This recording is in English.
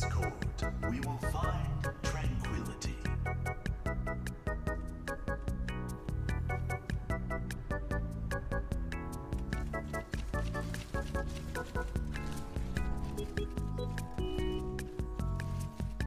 Discord.